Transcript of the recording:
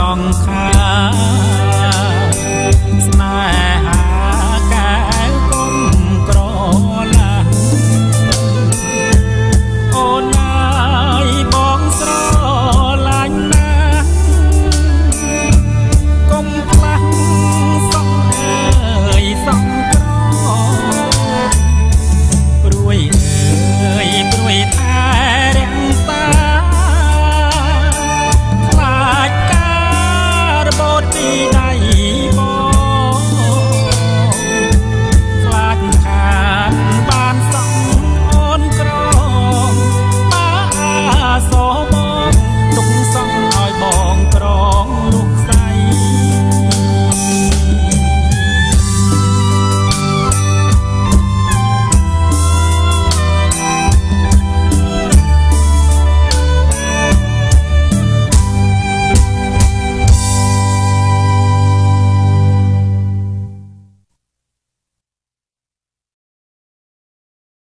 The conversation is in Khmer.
សង្ខារស្នេហ៍